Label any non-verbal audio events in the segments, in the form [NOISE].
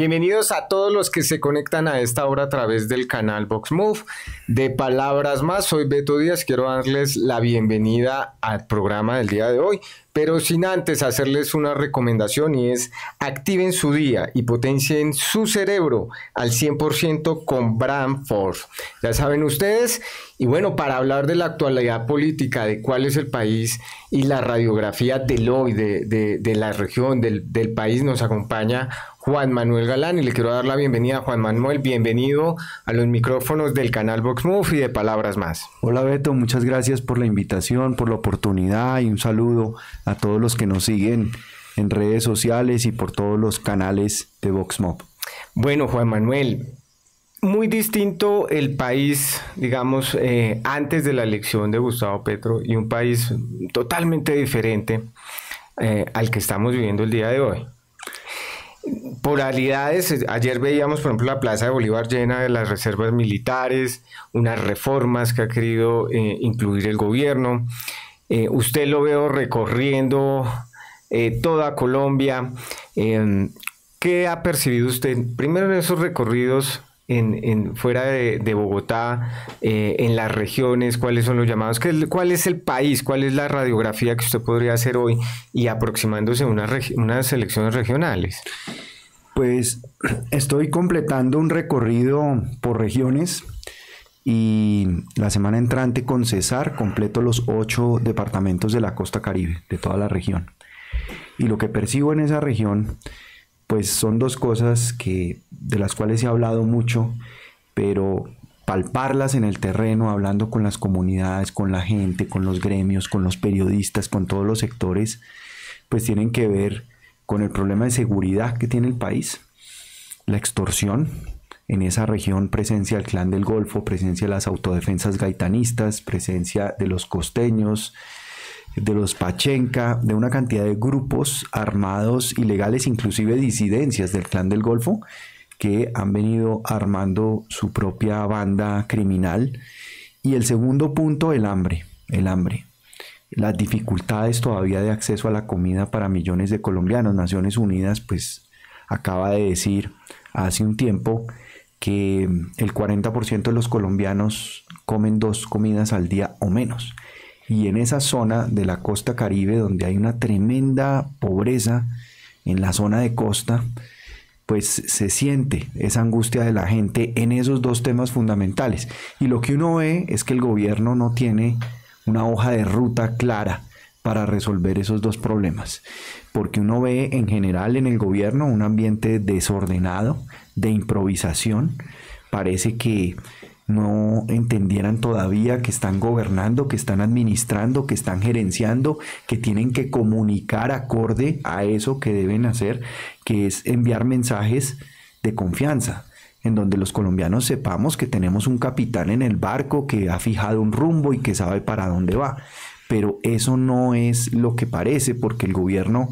Bienvenidos a todos los que se conectan a esta hora a través del canal VoxMove. De Palabras Más, soy Beto Díaz, quiero darles la bienvenida al programa del día de hoy, pero sin antes hacerles una recomendación y es activen su día y potencien su cerebro al 100% con Brand Force. Ya saben ustedes, y bueno, para hablar de la actualidad política, de cuál es el país y la radiografía del hoy, de, la región, del, del país, nos acompaña Juan Manuel Galán y le quiero dar la bienvenida a Juan Manuel. Bienvenido a los micrófonos del canal VoxMove y de Palabras Más. Hola Beto, muchas gracias por la invitación, por la oportunidad y un saludo a todos los que nos siguen en redes sociales y por todos los canales de VoxMove. Bueno, Juan Manuel, muy distinto el país, digamos, eh, antes de la elección de Gustavo Petro y un país totalmente diferente eh, al que estamos viviendo el día de hoy polaridades. Ayer veíamos, por ejemplo, la Plaza de Bolívar llena de las reservas militares, unas reformas que ha querido eh, incluir el gobierno. Eh, usted lo veo recorriendo eh, toda Colombia. Em, ¿Qué ha percibido usted primero en esos recorridos en, fuera de, Bogotá, en las regiones, cuáles son los llamados, cuál es el país, cuál es la radiografía que usted podría hacer hoy y aproximándose a unas elecciones regionales? Pues estoy completando un recorrido por regiones y la semana entrante con Cesar completo los ocho departamentos de la costa caribe, de toda la región. Y lo que percibo en esa región, pues son dos cosas que, de las cuales he hablado mucho, pero palparlas en el terreno, hablando con las comunidades, con la gente, con los gremios, con los periodistas, con todos los sectores, pues tienen que ver con el problema de seguridad que tiene el país, la extorsión, en esa región presencia del clan del Golfo, presencia de las autodefensas gaitanistas, presencia de los costeños, de los Pachenca, de una cantidad de grupos armados ilegales, inclusive disidencias del clan del Golfo, que han venido armando su propia banda criminal. Y el segundo punto, el hambre, el hambre las dificultades todavía de acceso a la comida para millones de colombianos. Naciones Unidas pues acaba de decir hace un tiempo que el 40% de los colombianos comen dos comidas al día o menos. Y en esa zona de la costa caribe donde hay una tremenda pobreza en la zona de costa, pues se siente esa angustia de la gente en esos dos temas fundamentales. Y lo que uno ve es que el gobierno no tiene una hoja de ruta clara para resolver esos dos problemas. Porque uno ve en general en el gobierno un ambiente desordenado, de improvisación. Parece que no entendieran todavía que están gobernando, que están administrando, que están gerenciando, que tienen que comunicar acorde a eso que deben hacer, que es enviar mensajes de confianza, en donde los colombianos sepamos que tenemos un capitán en el barco que ha fijado un rumbo y que sabe para dónde va. Pero eso no es lo que parece, porque el gobierno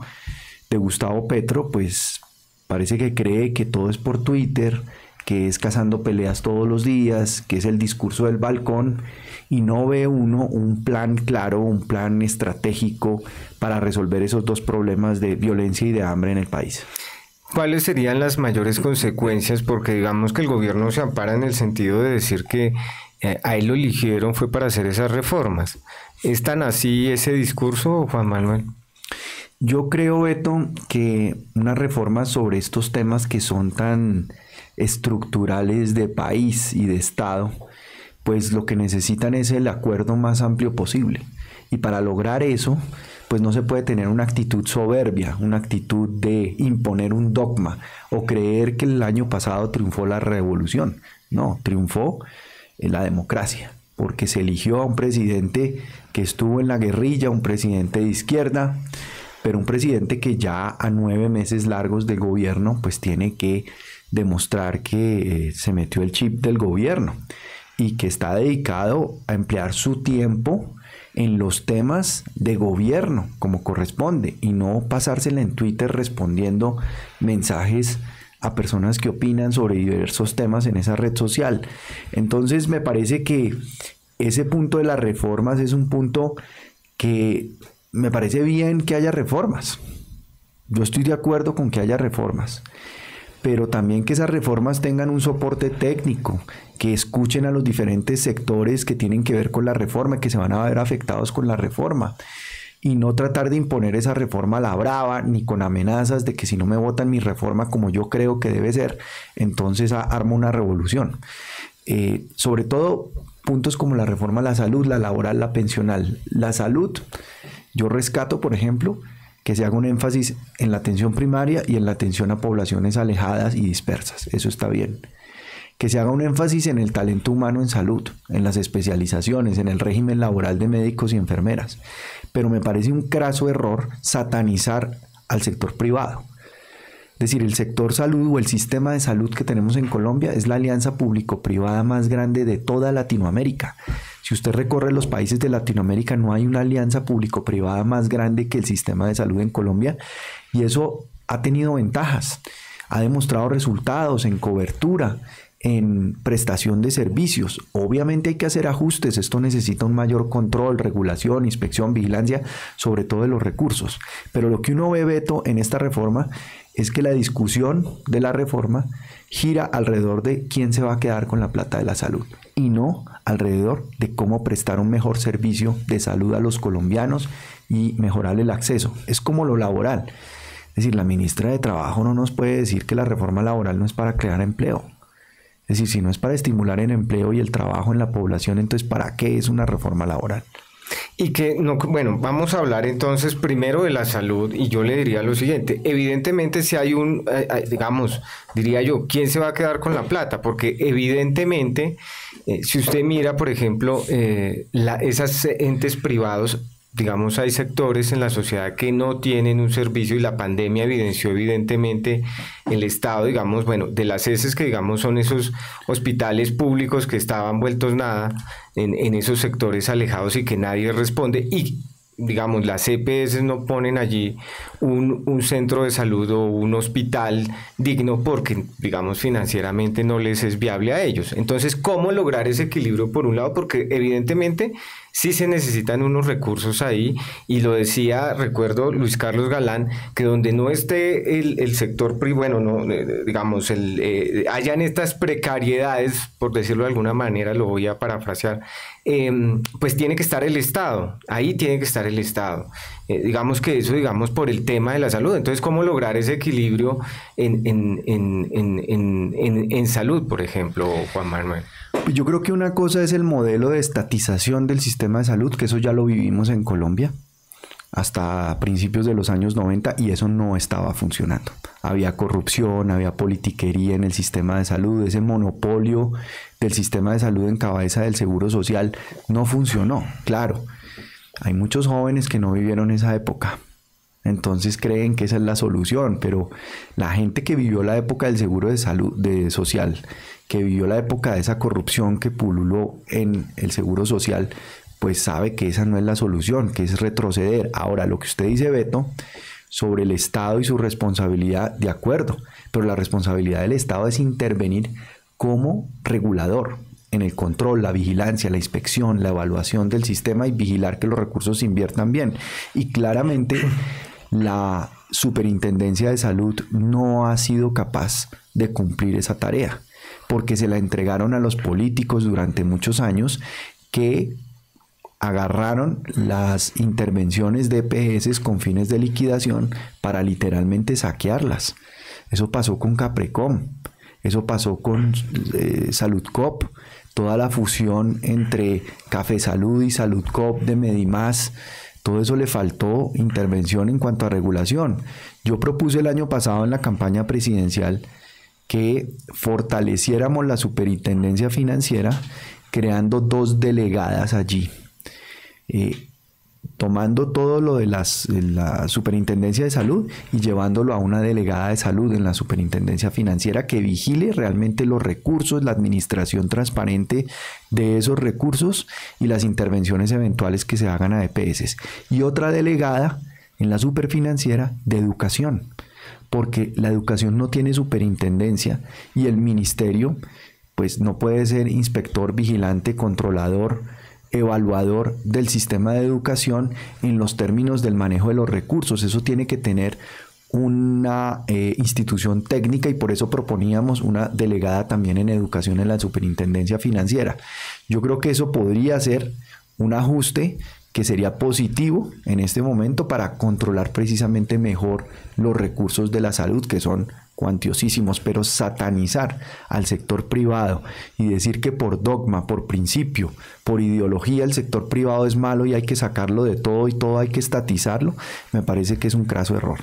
de Gustavo Petro, pues parece que cree que todo es por Twitter, que es cazando peleas todos los días, que es el discurso del balcón, y no ve uno un plan claro, un plan estratégico para resolver esos dos problemas de violencia y de hambre en el país. ¿Cuáles serían las mayores consecuencias? Porque digamos que el gobierno se ampara en el sentido de decir que eh, a él lo eligieron fue para hacer esas reformas. ¿Es tan así ese discurso, Juan Manuel? Yo creo, Beto, que una reforma sobre estos temas que son tan estructurales de país y de Estado, pues lo que necesitan es el acuerdo más amplio posible. Y para lograr eso, pues no se puede tener una actitud soberbia, una actitud de imponer un dogma o creer que el año pasado triunfó la revolución. No, triunfó la democracia, porque se eligió a un presidente que estuvo en la guerrilla, un presidente de izquierda, pero un presidente que ya a nueve meses largos de gobierno, pues tiene que demostrar que eh, se metió el chip del gobierno y que está dedicado a emplear su tiempo en los temas de gobierno como corresponde y no pasársela en Twitter respondiendo mensajes a personas que opinan sobre diversos temas en esa red social. Entonces me parece que ese punto de las reformas es un punto que me parece bien que haya reformas. Yo estoy de acuerdo con que haya reformas. Pero también que esas reformas tengan un soporte técnico, que escuchen a los diferentes sectores que tienen que ver con la reforma, que se van a ver afectados con la reforma y no tratar de imponer esa reforma a la brava, ni con amenazas de que si no me votan mi reforma como yo creo que debe ser, entonces armo una revolución. Eh, sobre todo puntos como la reforma a la salud, la laboral, la pensional. La salud, yo rescato, por ejemplo, que se haga un énfasis en la atención primaria y en la atención a poblaciones alejadas y dispersas. Eso está bien que se haga un énfasis en el talento humano en salud, en las especializaciones, en el régimen laboral de médicos y enfermeras. Pero me parece un craso error satanizar al sector privado. Es decir, el sector salud o el sistema de salud que tenemos en Colombia es la alianza público-privada más grande de toda Latinoamérica. Si usted recorre los países de Latinoamérica, no hay una alianza público-privada más grande que el sistema de salud en Colombia y eso ha tenido ventajas, ha demostrado resultados en cobertura, en prestación de servicios. Obviamente hay que hacer ajustes, esto necesita un mayor control, regulación, inspección, vigilancia, sobre todo de los recursos. Pero lo que uno ve, Beto, en esta reforma es que la discusión de la reforma gira alrededor de quién se va a quedar con la plata de la salud y no alrededor de cómo prestar un mejor servicio de salud a los colombianos y mejorar el acceso. Es como lo laboral. Es decir, la ministra de Trabajo no nos puede decir que la reforma laboral no es para crear empleo. Es decir, si no es para estimular el empleo y el trabajo en la población, entonces ¿para qué es una reforma laboral? Y que, no, bueno, vamos a hablar entonces primero de la salud y yo le diría lo siguiente, evidentemente si hay un, eh, eh, digamos, diría yo, ¿quién se va a quedar con la plata? Porque evidentemente, eh, si usted mira, por ejemplo, la, esas entes privados digamos, hay sectores en la sociedad que no tienen un servicio y la pandemia evidenció evidentemente el estado, digamos, bueno, de las heces que digamos son esos hospitales públicos que estaban vueltos nada en, en esos sectores alejados y que nadie responde y digamos, las EPS no ponen allí un, un, centro de salud o un hospital digno porque, digamos, financieramente no les es viable a ellos. Entonces, ¿cómo lograr ese equilibrio por un lado? Porque evidentemente sí se necesitan unos recursos ahí y lo decía, recuerdo Luis Carlos Galán, que donde no esté el, el sector, bueno, no, eh, digamos, el, eh, hayan estas precariedades, por decirlo de alguna manera, lo voy a parafrasear, em, pues tiene que estar el Estado, ahí tiene que estar el Estado. Eh, digamos que eso, digamos, por el tema de la salud. Entonces, ¿cómo lograr ese equilibrio en, en, en, en salud, por ejemplo, Juan Manuel? Yo creo que una cosa es el modelo de estatización del sistema de salud, que eso ya lo vivimos en Colombia hasta principios de los años 90 y eso no estaba funcionando. Había corrupción, había politiquería en el sistema de salud, ese monopolio del sistema de salud en cabeza del Seguro Social no funcionó. Claro, hay muchos jóvenes que no vivieron esa época, entonces creen que esa es la solución, pero la gente que vivió la época del seguro de salud de social que vivió la época de esa corrupción que pululó en el seguro social, pues sabe que esa no es la solución, que es retroceder. Ahora, lo que usted dice, Beto, sobre el Estado y su responsabilidad, de acuerdo, pero la responsabilidad del Estado es intervenir como regulador en el control, la vigilancia, la inspección, la evaluación del sistema y vigilar que los recursos se inviertan bien. Y claramente la Superintendencia de Salud no ha sido capaz de cumplir esa tarea porque se la entregaron a los políticos durante muchos años que agarraron las intervenciones de EPS con fines de liquidación para literalmente saquearlas. Eso pasó con Caprecom, eso pasó con eh, Saludcop, toda la fusión entre Café Salud y Saludcop de Medimás, todo eso le faltó intervención en cuanto a regulación. Yo propuse el año pasado en la campaña presidencial que fortaleciéramos la superintendencia financiera creando dos delegadas allí. Eh, tomando todo lo de, las, la superintendencia de salud y llevándolo a una delegada de salud en la superintendencia financiera que vigile realmente los recursos, la administración transparente de esos recursos y las intervenciones eventuales que se hagan a EPS. Y otra delegada en la superfinanciera de educación porque la educación no tiene superintendencia y el ministerio pues no puede ser inspector, vigilante, controlador, evaluador del sistema de educación en los términos del manejo de los recursos. Eso tiene que tener una eh, institución técnica y por eso proponíamos una delegada también en educación en la superintendencia financiera. Yo creo que eso podría ser un ajuste que sería positivo en este momento para controlar precisamente mejor los recursos de la salud que son cuantiosísimos, pero satanizar al sector privado y decir que por dogma, por principio, por ideología el sector privado es malo y hay que sacarlo de todo y todo hay que estatizarlo, me parece que es un craso error.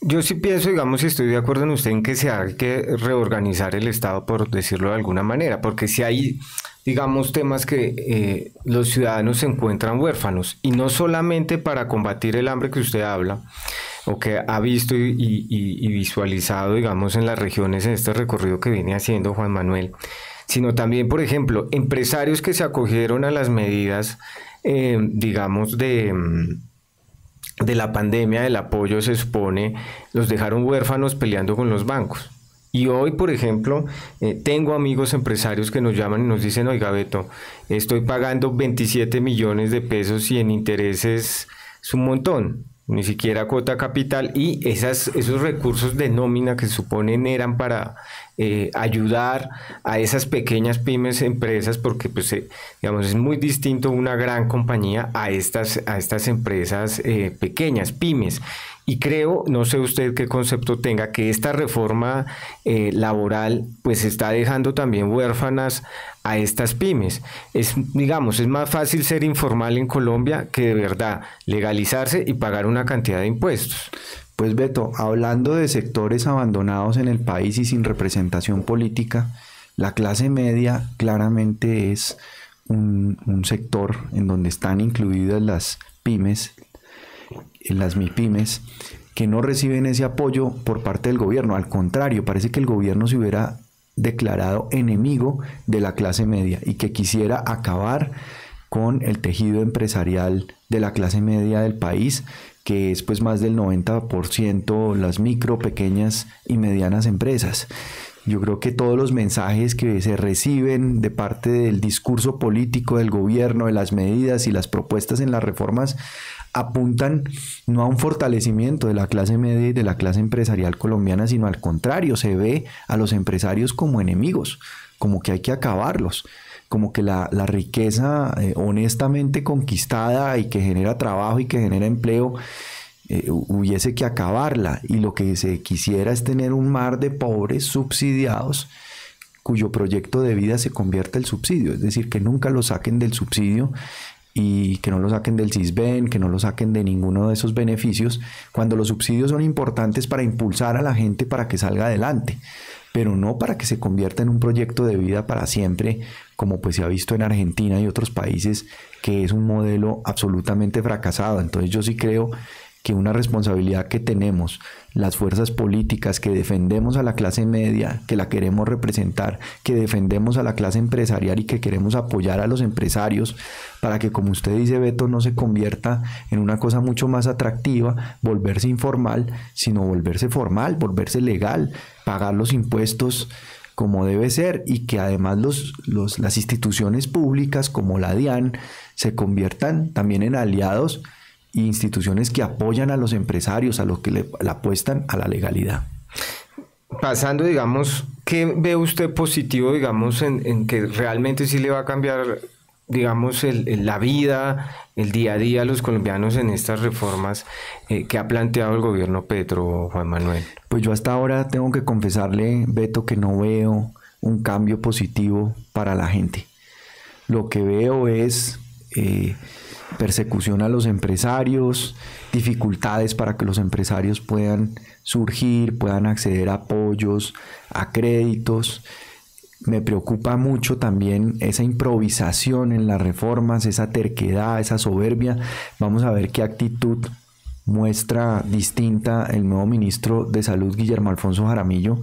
Yo sí pienso, digamos, y estoy de acuerdo en usted en que se hay que reorganizar el Estado, por decirlo de alguna manera, porque si hay, digamos, temas que eh, los ciudadanos se encuentran huérfanos, y no solamente para combatir el hambre que usted habla, o que ha visto y, visualizado, digamos, en las regiones en este recorrido que viene haciendo Juan Manuel, sino también, por ejemplo, empresarios que se acogieron a las medidas, eh, digamos, de de la pandemia, del apoyo, se supone, los dejaron huérfanos peleando con los bancos. Y hoy, por ejemplo, eh, tengo amigos empresarios que nos llaman y nos dicen, oiga Beto, estoy pagando 27 millones de pesos y en intereses es un montón ni siquiera cuota capital y esas, esos recursos de nómina que se suponen eran para eh, ayudar a esas pequeñas pymes empresas porque pues eh, digamos es muy distinto una gran compañía a estas a estas empresas eh, pequeñas pymes. Y creo, no sé usted qué concepto tenga, que esta reforma laboral pues está dejando también huérfanas a estas pymes. Es, digamos, es más fácil ser informal en Colombia que de verdad legalizarse y pagar una cantidad de impuestos. Pues Beto, hablando de sectores abandonados en el país y sin representación política, la clase media claramente es un, sector en donde están incluidas las pymes, las MIPIMES, que no reciben ese apoyo por parte del gobierno. Al contrario, parece que el gobierno se hubiera declarado enemigo de la clase media y que quisiera acabar con el tejido empresarial de la clase media del país, que es pues más del 90% las micro, pequeñas y medianas empresas. Yo creo que todos los mensajes que se reciben de parte del discurso político del gobierno, de las medidas y las propuestas en las reformas, apuntan no a un fortalecimiento de la clase media y de la clase empresarial colombiana, sino al contrario, se ve a los empresarios como enemigos, como que hay que acabarlos como que la, riqueza eh, honestamente conquistada y que genera trabajo y que genera empleo eh, hubiese que acabarla y lo que se quisiera es tener un mar de pobres subsidiados cuyo proyecto de vida se convierta el subsidio, es decir, que nunca lo saquen del subsidio y que no lo saquen del CISBEN, que no lo saquen de ninguno de esos beneficios, cuando los subsidios son importantes para impulsar a la gente para que salga adelante, pero no para que se convierta en un proyecto de vida para siempre, como pues se ha visto en Argentina y otros países, que es un modelo absolutamente fracasado. Entonces yo sí creo que una responsabilidad que tenemos las fuerzas políticas que defendemos a la clase media, que la queremos representar, que defendemos a la clase empresarial y que queremos apoyar a los empresarios para que, como usted dice, Beto, no se convierta en una cosa mucho más atractiva, volverse informal, sino volverse formal, volverse legal, pagar los impuestos como debe ser y que además los, las instituciones públicas como la DIAN se conviertan también en aliados instituciones que apoyan a los empresarios, a los que le, apuestan a la legalidad. Pasando, digamos, ¿qué ve usted positivo, digamos, en, que realmente sí le va a cambiar, digamos, la vida, el día a día a los colombianos en estas reformas eh, que ha planteado el gobierno Petro, Juan Manuel? Pues yo hasta ahora tengo que confesarle, Beto, que no veo un cambio positivo para la gente. Lo que veo es... Eh, persecución a los empresarios, dificultades para que los empresarios puedan surgir, puedan acceder a apoyos, a créditos. Me preocupa mucho también esa improvisación en las reformas, esa terquedad, esa soberbia. Vamos a ver qué actitud muestra distinta el nuevo ministro de Salud, Guillermo Alfonso Jaramillo,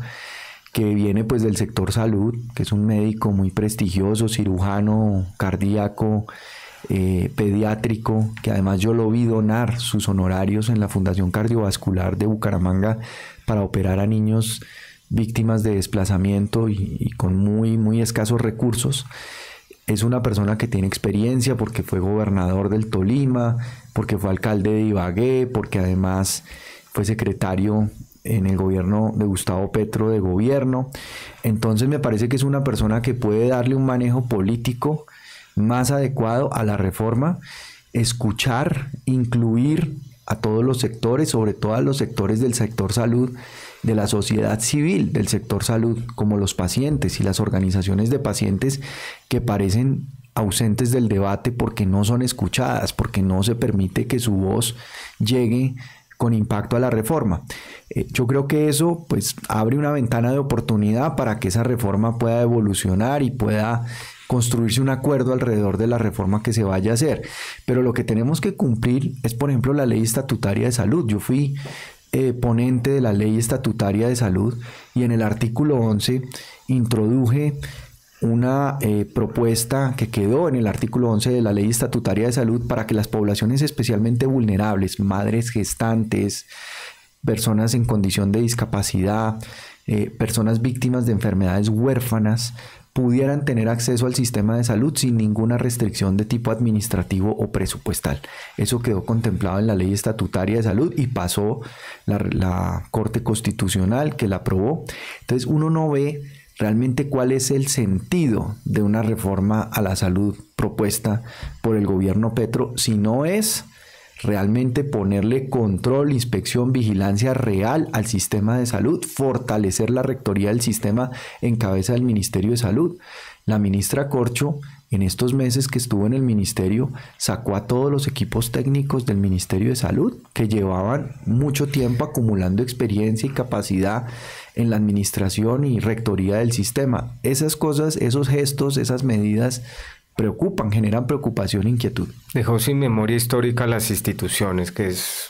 que viene pues del sector salud, que es un médico muy prestigioso, cirujano, cardíaco, eh, pediátrico, que además yo lo vi donar sus honorarios en la Fundación Cardiovascular de Bucaramanga para operar a niños víctimas de desplazamiento y, con muy, muy escasos recursos. Es una persona que tiene experiencia porque fue gobernador del Tolima, porque fue alcalde de Ibagué, porque además fue secretario en el gobierno de Gustavo Petro de gobierno. Entonces me parece que es una persona que puede darle un manejo político más adecuado a la reforma, escuchar, incluir a todos los sectores, sobre todo a los sectores del sector salud, de la sociedad civil del sector salud, como los pacientes y las organizaciones de pacientes que parecen ausentes del debate porque no son escuchadas, porque no se permite que su voz llegue con impacto a la reforma. Eh, yo creo que eso pues abre una ventana de oportunidad para que esa reforma pueda evolucionar y pueda construirse un acuerdo alrededor de la reforma que se vaya a hacer. Pero lo que tenemos que cumplir es, por ejemplo, la ley estatutaria de salud. Yo fui eh, ponente de la ley estatutaria de salud y en el artículo 11 introduje una eh, propuesta que quedó en el artículo 11 de la Ley Estatutaria de Salud para que las poblaciones especialmente vulnerables, madres gestantes, personas en condición de discapacidad, eh, personas víctimas de enfermedades huérfanas, pudieran tener acceso al sistema de salud sin ninguna restricción de tipo administrativo o presupuestal. Eso quedó contemplado en la ley estatutaria de salud y pasó la, la Corte Constitucional que la aprobó. Entonces uno no ve realmente cuál es el sentido de una reforma a la salud propuesta por el gobierno Petro si no es realmente ponerle control, inspección, vigilancia real al sistema de salud, fortalecer la rectoría del sistema en cabeza del Ministerio de Salud. La ministra Corcho, en estos meses que estuvo en el ministerio, sacó a todos los equipos técnicos del Ministerio de Salud, que llevaban mucho tiempo acumulando experiencia y capacidad en la administración y rectoría del sistema. Esas cosas, esos gestos, esas medidas preocupan, generan preocupación e inquietud. Dejó sin memoria histórica las instituciones, que es,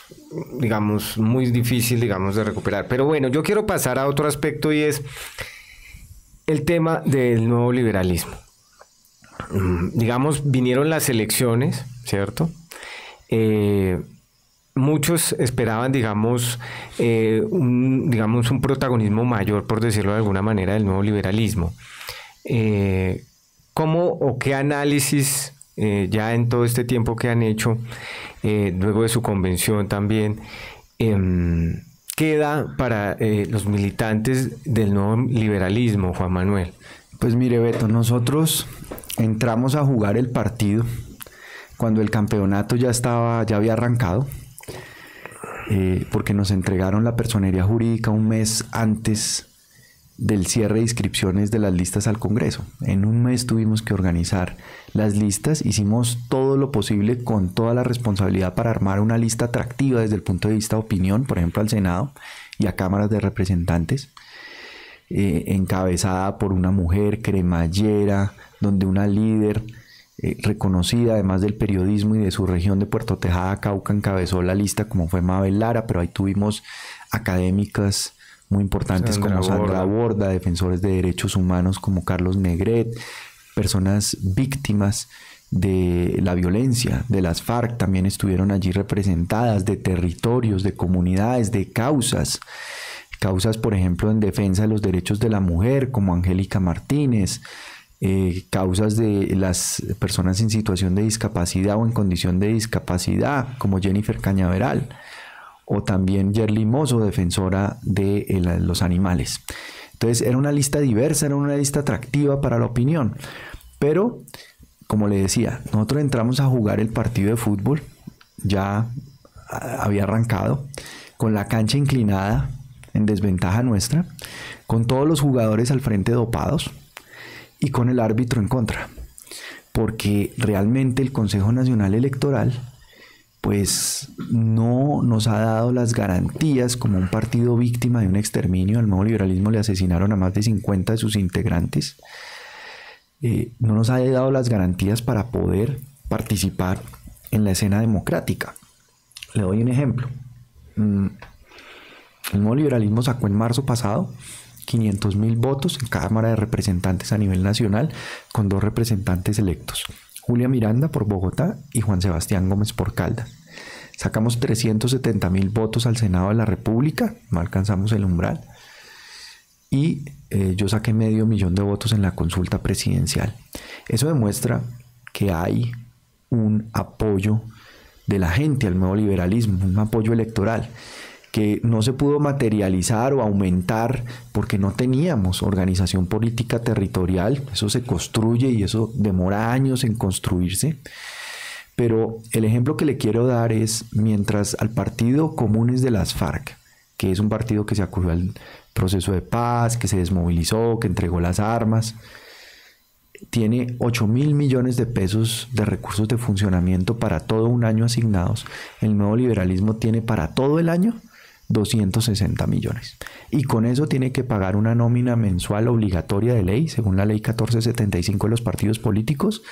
digamos, muy difícil, digamos, de recuperar. Pero bueno, yo quiero pasar a otro aspecto y es el tema del nuevo liberalismo. Mm, digamos, vinieron las elecciones, ¿cierto? Eh, muchos esperaban, digamos, eh, un, digamos, un protagonismo mayor, por decirlo de alguna manera, del nuevo liberalismo. Eh, ¿Cómo o qué análisis ya en todo este tiempo que han hecho, luego de su convención también, em, queda para los militantes del nuevo liberalismo, Juan Manuel? Pues mire, Beto, nosotros entramos a jugar el partido cuando el campeonato ya estaba, ya había arrancado eh, porque nos entregaron la personería jurídica un mes antes del cierre de inscripciones de las listas al Congreso. En un mes tuvimos que organizar las listas, hicimos todo lo posible con toda la responsabilidad para armar una lista atractiva desde el punto de vista de opinión, por ejemplo al Senado y a cámaras de representantes, eh, encabezada por una mujer cremallera, donde una líder eh, reconocida, además del periodismo y de su región de Puerto Tejada, Cauca, encabezó la lista como fue Mabel Lara, pero ahí tuvimos académicas muy importantes como Sandra Borda, defensores de derechos humanos como Carlos Negret, personas víctimas de la violencia, de las FARC también estuvieron allí representadas, de territorios, de comunidades, de causas, causas por ejemplo en defensa de los derechos de la mujer como Angélica Martínez, eh, causas de las personas en situación de discapacidad o en condición de discapacidad, como Jennifer Cañaveral, o también Yerly Mozo, defensora de eh, los animales. Entonces era una lista diversa, era una lista atractiva para la opinión. Pero, como le decía, nosotros entramos a jugar el partido de fútbol, ya ah, había arrancado, con la cancha inclinada en desventaja nuestra, con todos los jugadores al frente dopados, y con el árbitro en contra. Porque realmente el Consejo Nacional Electoral pues no nos ha dado las garantías como un partido víctima de un exterminio. Al nuevo liberalismo le asesinaron a más de 50 de sus integrantes. Eh, no nos ha dado las garantías para poder participar en la escena democrática. Le doy un ejemplo. Mm, el nuevo liberalismo sacó en marzo pasado 500 mil votos en Cámara de Representantes a nivel nacional, con dos representantes electos, Julia Miranda por Bogotá y Juan Sebastián Gómez por Caldas. Sacamos 370 mil votos al Senado de la República, no alcanzamos el umbral, y eh, yo saqué medio millón de votos en la consulta presidencial. Eso demuestra que hay un apoyo de la gente al nuevo liberalismo, un apoyo electoral que no se pudo materializar o aumentar porque no teníamos organización política territorial. Eso se construye y eso demora años en construirse. Pero el ejemplo que le quiero dar es mientras al Partido Comunes de las FARC, que es un partido que se acudió al proceso de paz, que se desmovilizó, que entregó las armas, tiene 8 mil millones de pesos de recursos de funcionamiento para todo un año asignados. El nuevo liberalismo tiene para todo el año 260 millones. Y con eso tiene que pagar una nómina mensual obligatoria de ley, según la ley 1475 de los partidos políticos,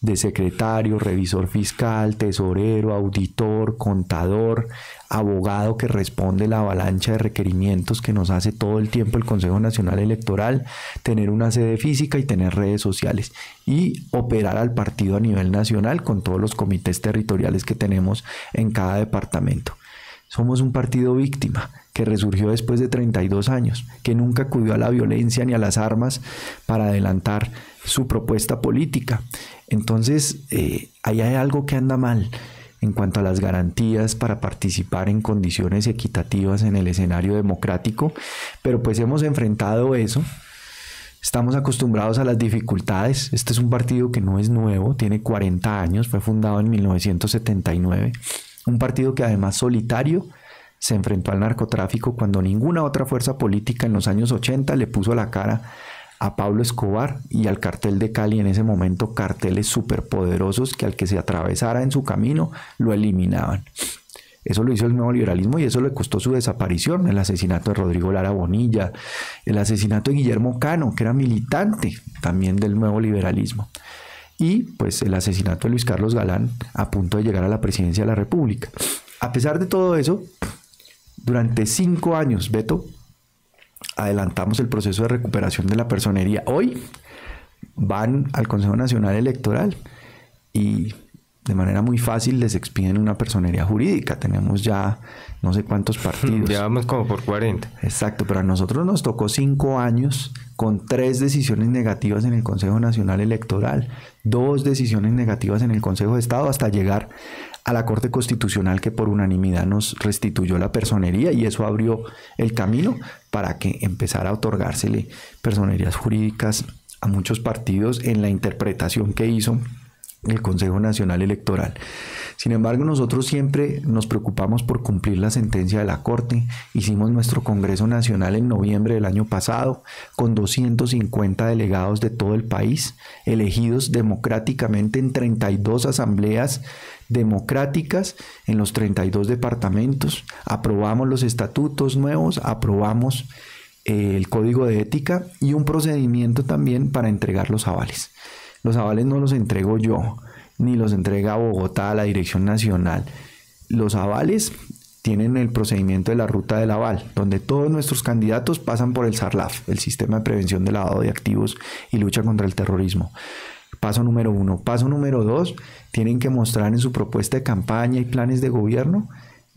de secretario, revisor fiscal, tesorero, auditor, contador, abogado que responde la avalancha de requerimientos que nos hace todo el tiempo el Consejo Nacional Electoral, tener una sede física y tener redes sociales y operar al partido a nivel nacional con todos los comités territoriales que tenemos en cada departamento. Somos un partido víctima que resurgió después de 32 años, que nunca acudió a la violencia ni a las armas para adelantar su propuesta política. Entonces, eh, ahí hay algo que anda mal en cuanto a las garantías para participar en condiciones equitativas en el escenario democrático, pero pues hemos enfrentado eso. Estamos acostumbrados a las dificultades. Este es un partido que no es nuevo, tiene 40 años, fue fundado en 1979 un partido que además solitario se enfrentó al narcotráfico cuando ninguna otra fuerza política en los años 80 le puso la cara a Pablo Escobar y al cartel de Cali en ese momento, carteles superpoderosos que al que se atravesara en su camino lo eliminaban. Eso lo hizo el nuevo liberalismo y eso le costó su desaparición, el asesinato de Rodrigo Lara Bonilla, el asesinato de Guillermo Cano, que era militante también del nuevo liberalismo y pues el asesinato de Luis Carlos Galán a punto de llegar a la presidencia de la República. A pesar de todo eso, durante cinco años, Beto, adelantamos el proceso de recuperación de la personería. Hoy van al Consejo Nacional Electoral y de manera muy fácil les expiden una personería jurídica. Tenemos ya no sé cuántos [LAUGHS] partidos. Ya vamos como por 40. Exacto, pero a nosotros nos tocó cinco años con tres decisiones negativas en el Consejo Nacional Electoral, dos decisiones negativas en el Consejo de Estado, hasta llegar a la Corte Constitucional que por unanimidad nos restituyó la personería y eso abrió el camino para que empezara a otorgársele personerías jurídicas a muchos partidos en la interpretación que hizo el Consejo Nacional Electoral. Sin embargo, nosotros siempre nos preocupamos por cumplir la sentencia de la Corte. Hicimos nuestro Congreso Nacional en noviembre del año pasado con 250 delegados de todo el país, elegidos democráticamente en 32 asambleas democráticas en los 32 departamentos. Aprobamos los estatutos nuevos, aprobamos eh, el código de ética y un procedimiento también para entregar los avales. Los avales no los entrego yo, ni los entrega Bogotá a la Dirección Nacional. Los avales tienen el procedimiento de la ruta del aval, donde todos nuestros candidatos pasan por el SARLAF, el Sistema de Prevención de Lavado de Activos y Lucha contra el Terrorismo. Paso número uno. Paso número dos, tienen que mostrar en su propuesta de campaña y planes de gobierno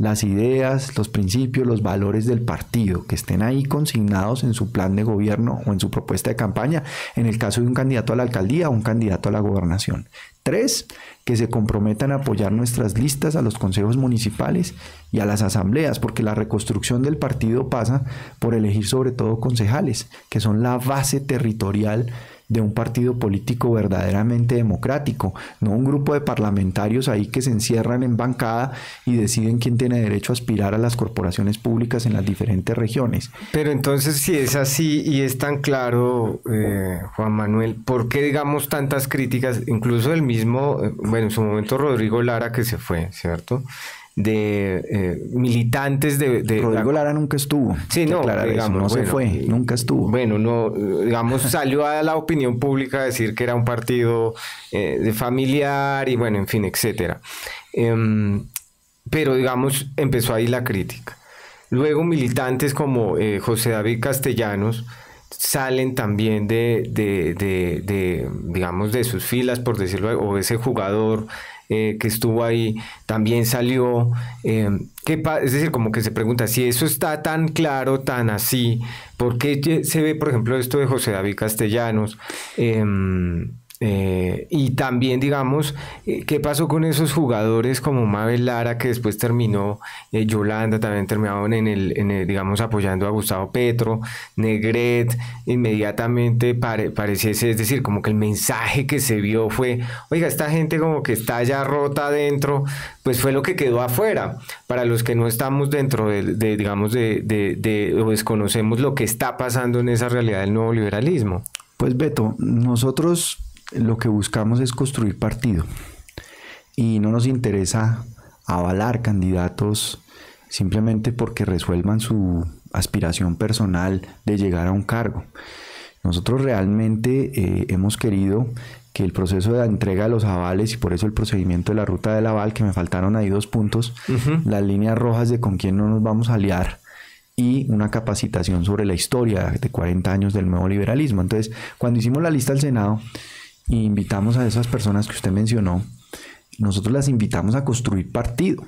las ideas, los principios, los valores del partido, que estén ahí consignados en su plan de gobierno o en su propuesta de campaña, en el caso de un candidato a la alcaldía o un candidato a la gobernación. Tres, que se comprometan a apoyar nuestras listas a los consejos municipales y a las asambleas, porque la reconstrucción del partido pasa por elegir sobre todo concejales, que son la base territorial de un partido político verdaderamente democrático, no un grupo de parlamentarios ahí que se encierran en bancada y deciden quién tiene derecho a aspirar a las corporaciones públicas en las diferentes regiones. Pero entonces, si es así y es tan claro, eh, Juan Manuel, ¿por qué digamos tantas críticas? Incluso el mismo, eh, bueno, en su momento Rodrigo Lara que se fue, ¿cierto? De eh, militantes de, Rodrigo Lara nunca estuvo. Sí, no, digamos, no se fue, nunca estuvo. Bueno, no, digamos, salió a la opinión pública a decir que era un partido eh, de familiar y bueno, en fin, etcétera. Em, pero digamos, empezó ahí la crítica. Luego militantes como eh, José David Castellanos salen también de, de, de, digamos, de sus filas, por decirlo, o ese jugador eh, que estuvo ahí, también salió. Eh, es decir, como que se pregunta si eso está tan claro, tan así, ¿por qué se ve, por ejemplo, esto de José David Castellanos? Eh, y también, digamos, eh, ¿qué pasó con esos jugadores como Mabel Lara, que después terminó, eh, Yolanda también terminaron en el, digamos, apoyando a Gustavo Petro, Negret, inmediatamente pareciese, es decir, como que el mensaje que se vio fue, oiga, esta gente como que está ya rota adentro, pues fue lo que quedó afuera. Para los que no estamos dentro de, digamos, de, de, o desconocemos lo que está pasando en esa realidad del nuevo liberalismo. Pues Beto, nosotros lo que buscamos es construir partido y no nos interesa avalar candidatos simplemente porque resuelvan su aspiración personal de llegar a un cargo. Nosotros realmente eh, hemos querido que el proceso de la entrega de los avales y por eso el procedimiento de la ruta del aval, que me faltaron ahí dos puntos, las líneas rojas de con quién no nos vamos a aliar y una capacitación sobre la historia de 40 años del nuevo liberalismo. Entonces, cuando hicimos la lista al Senado, invitamos a esas personas que usted mencionó, nosotros las invitamos a construir partido.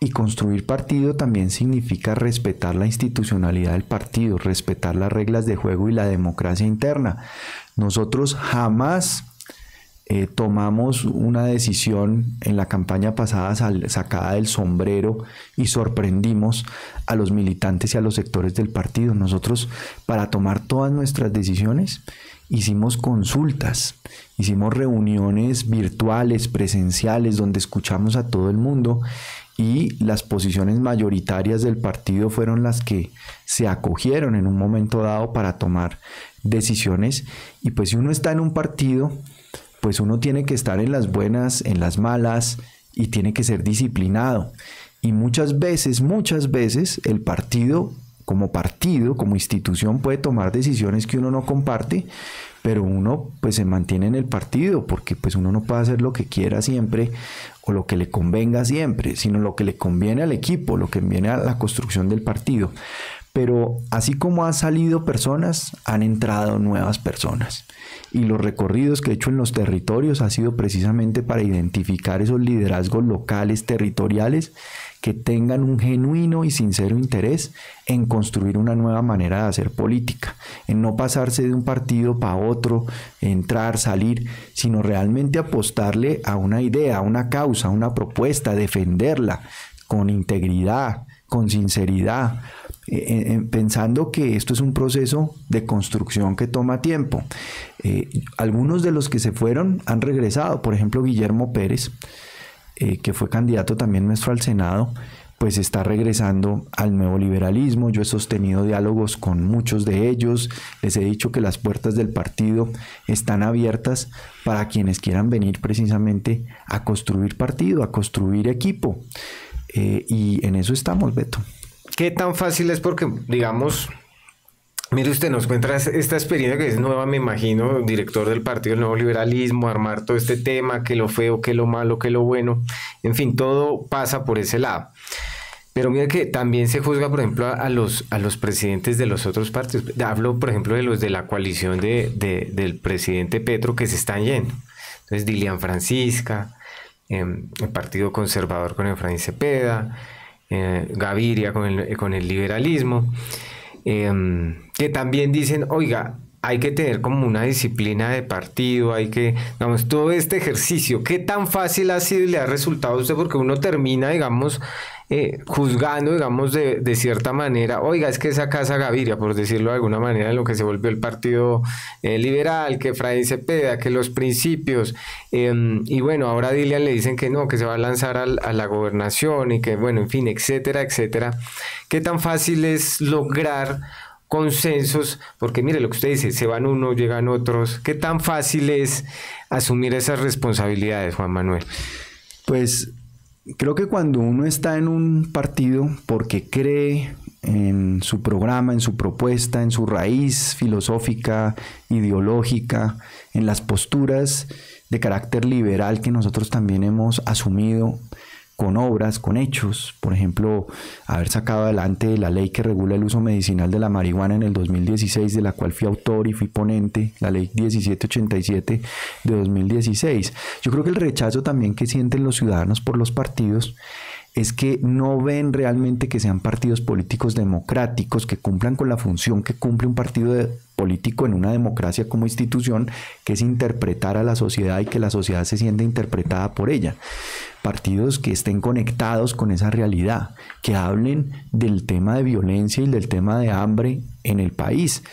Y construir partido también significa respetar la institucionalidad del partido, respetar las reglas de juego y la democracia interna. Nosotros jamás eh, tomamos una decisión en la campaña pasada sacada del sombrero y sorprendimos a los militantes y a los sectores del partido. Nosotros, para tomar todas nuestras decisiones, hicimos consultas, hicimos reuniones virtuales, presenciales, donde escuchamos a todo el mundo y las posiciones mayoritarias del partido fueron las que se acogieron en un momento dado para tomar decisiones. Y pues si uno está en un partido, pues uno tiene que estar en las buenas, en las malas y tiene que ser disciplinado. Y muchas veces, muchas veces el partido como partido, como institución, puede tomar decisiones que uno no comparte, pero uno pues se mantiene en el partido, porque pues uno no puede hacer lo que quiera siempre o lo que le convenga siempre, sino lo que le conviene al equipo, lo que conviene a la construcción del partido. Pero así como han salido personas, han entrado nuevas personas. Y los recorridos que he hecho en los territorios ha sido precisamente para identificar esos liderazgos locales, territoriales, que tengan un genuino y sincero interés en construir una nueva manera de hacer política, en no pasarse de un partido para otro, entrar, salir, sino realmente apostarle a una idea, a una causa, a una propuesta, defenderla con integridad, con sinceridad, eh, eh, pensando que esto es un proceso de construcción que toma tiempo. Eh, algunos de los que se fueron han regresado, por ejemplo Guillermo Pérez, que fue candidato también nuestro al Senado, pues está regresando al nuevo liberalismo. Yo he sostenido diálogos con muchos de ellos. Les he dicho que las puertas del partido están abiertas para quienes quieran venir precisamente a construir partido, a construir equipo. Y en eso estamos, Beto. ¿Qué tan fácil es? Porque, digamos, Mire, usted nos cuenta esta experiencia que es nueva, me imagino, director del Partido del Nuevo Liberalismo, armar todo este tema, que lo feo, que lo malo, que lo bueno, en fin, todo pasa por ese lado. Pero mire que también se juzga, por ejemplo, a los, a los presidentes de los otros partidos. Hablo, por ejemplo, de los de la coalición de, del presidente Petro que se están yendo. Entonces, Dilian Francisca, em, el Partido Conservador con Efraín Cepeda, eh, Gaviria con el, con el liberalismo. Em, que también dicen, oiga, hay que tener como una disciplina de partido, hay que, digamos, todo este ejercicio, ¿qué tan fácil ha sido y le ha resultado a usted? Porque uno termina, digamos, eh, juzgando, digamos, de, cierta manera, oiga, es que esa casa Gaviria, por decirlo de alguna manera, en lo que se volvió el partido eh, liberal, que Fray Cepeda, que los principios, em, y bueno, ahora a Dilian le dicen que no, que se va a lanzar a la gobernación y que, bueno, en fin, etcétera, etcétera. ¿Qué tan fácil es lograr consensos, porque mire lo que usted dice, se van unos, llegan otros. ¿Qué tan fácil es asumir esas responsabilidades, Juan Manuel? Pues creo que cuando uno está en un partido porque cree en su programa, en su propuesta, en su raíz filosófica, ideológica, en las posturas de carácter liberal que nosotros también hemos asumido con obras, con hechos, por ejemplo, haber sacado adelante la ley que regula el uso medicinal de la marihuana en el 2016, de la cual fui autor y fui ponente, la ley 1787 de 2016. Yo creo que el rechazo también que sienten los ciudadanos por los partidos es que no ven realmente que sean partidos políticos democráticos, que cumplan con la función que cumple un partido político en una democracia como institución, que es interpretar a la sociedad y que la sociedad se sienta interpretada por ella. Partidos que estén conectados con esa realidad, que hablen del tema de violencia y del tema de hambre en el país.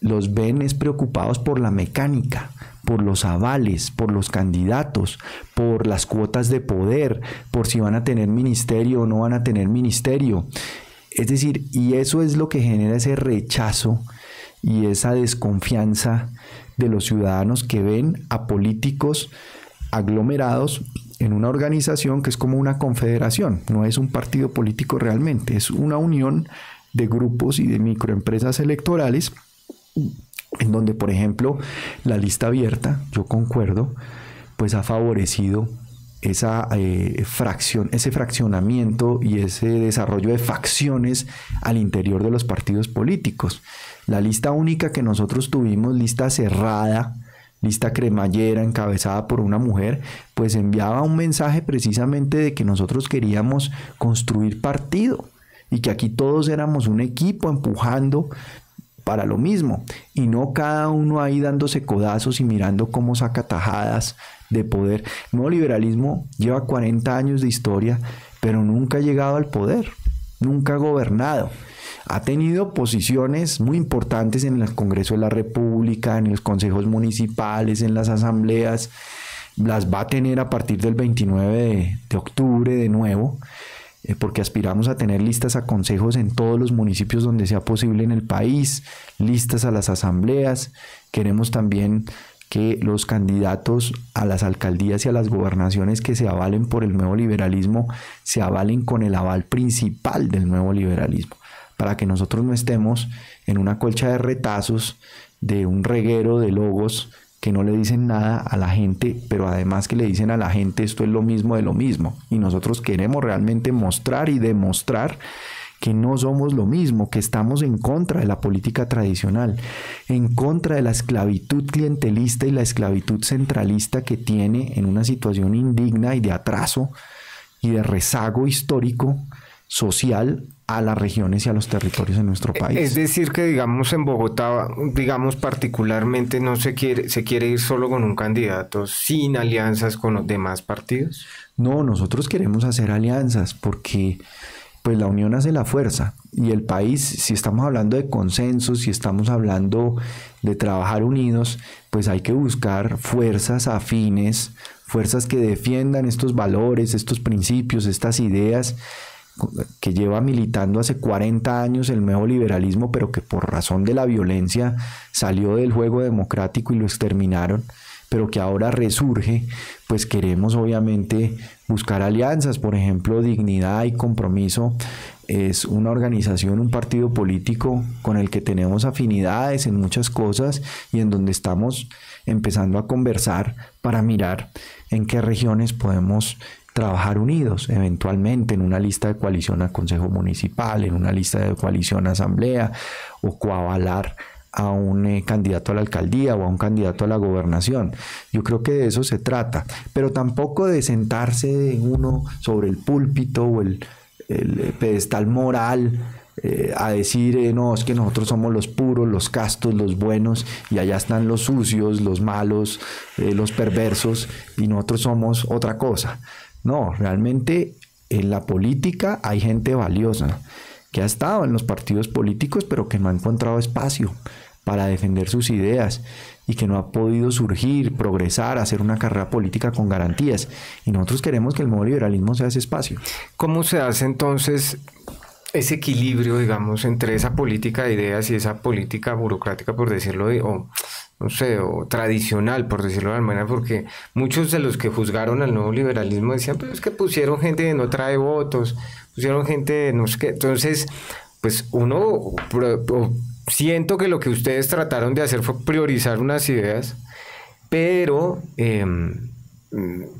Los ven es preocupados por la mecánica, por los avales, por los candidatos, por las cuotas de poder, por si van a tener ministerio o no van a tener ministerio. Es decir, y eso es lo que genera ese rechazo y esa desconfianza de los ciudadanos que ven a políticos aglomerados en una organización que es como una confederación, no es un partido político realmente, es una unión de grupos y de microempresas electorales en donde, por ejemplo, la lista abierta, yo concuerdo, pues ha favorecido esa eh, fracción, ese fraccionamiento y ese desarrollo de facciones al interior de los partidos políticos. La lista única que nosotros tuvimos, lista cerrada, lista cremallera encabezada por una mujer, pues enviaba un mensaje precisamente de que nosotros queríamos construir partido y que aquí todos éramos un equipo empujando para lo mismo y no cada uno ahí dándose codazos y mirando cómo saca tajadas de poder. El nuevo liberalismo lleva 40 años de historia, pero nunca ha llegado al poder, nunca ha gobernado. Ha tenido posiciones muy importantes en el Congreso de la República, en los consejos municipales, en las asambleas. Las va a tener a partir del 29 de, octubre de nuevo porque aspiramos a tener listas a consejos en todos los municipios donde sea posible en el país, listas a las asambleas. Queremos también que los candidatos a las alcaldías y a las gobernaciones que se avalen por el nuevo liberalismo se avalen con el aval principal del nuevo liberalismo, para que nosotros no estemos en una colcha de retazos, de un reguero de logos que no le dicen nada a la gente, pero además que le dicen a la gente esto es lo mismo de lo mismo. Y nosotros queremos realmente mostrar y demostrar que no somos lo mismo, que estamos en contra de la política tradicional, en contra de la esclavitud clientelista y la esclavitud centralista que tiene en una situación indigna y de atraso y de rezago histórico social a las regiones y a los territorios en nuestro país. Es decir, que digamos en Bogotá, digamos particularmente, no se quiere, se quiere ir solo con un candidato sin alianzas con los demás partidos. No, nosotros queremos hacer alianzas porque pues la unión hace la fuerza y el país, si estamos hablando de consensos, si estamos hablando de trabajar unidos, pues hay que buscar fuerzas afines, fuerzas que defiendan estos valores, estos principios, estas ideas que lleva militando hace 40 años el nuevo liberalismo, pero que por razón de la violencia salió del juego democrático y lo exterminaron, pero que ahora resurge, pues queremos obviamente buscar alianzas, por ejemplo, Dignidad y Compromiso es una organización, un partido político con el que tenemos afinidades en muchas cosas y en donde estamos empezando a conversar para mirar en qué regiones podemos trabajar unidos, eventualmente en una lista de coalición a Consejo Municipal, en una lista de coalición a Asamblea o coavalar a un eh, candidato a la alcaldía o a un candidato a la gobernación. Yo creo que de eso se trata, pero tampoco de sentarse uno sobre el púlpito o el, eh, pedestal moral eh, a decir, no, es que nosotros somos los puros, los castos, los buenos, y allá están los sucios, los malos, los perversos, y nosotros somos otra cosa. No, realmente en la política hay gente valiosa que ha estado en los partidos políticos pero que no ha encontrado espacio para defender sus ideas y que no ha podido surgir, progresar, hacer una carrera política con garantías. Y nosotros queremos que el nuevo liberalismo sea ese espacio. ¿Cómo se hace entonces ese equilibrio, digamos, entre esa política de ideas y esa política burocrática, por decirlo, de, no sé, o tradicional, por decirlo de alguna manera, porque muchos de los que juzgaron al nuevo liberalismo decían, pues es que pusieron gente que no trae votos, pusieron gente de no sé qué. Entonces, pues uno, siento que lo que ustedes trataron de hacer fue priorizar unas ideas, pero... Em,